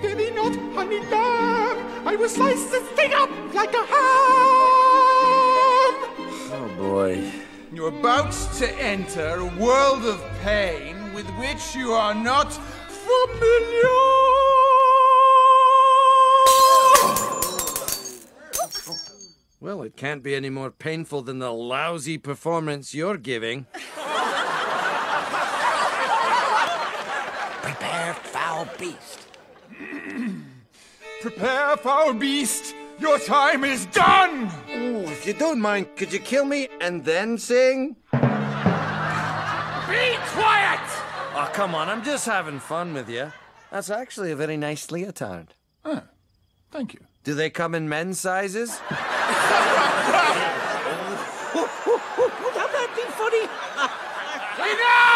Did he not, honey lamb? I will slice this thing up like a ham! Oh boy. You're about to enter a world of pain with which you are not familiar. Well, it can't be any more painful than the lousy performance you're giving. Prepare, foul beast. Prepare, foul beast. Your time is done. Ooh, if you don't mind, could you kill me and then sing? Be quiet! Oh, come on, I'm just having fun with you. That's actually a very nice leotard. Oh, thank you. Do they come in men's sizes? Would that be funny? Enough!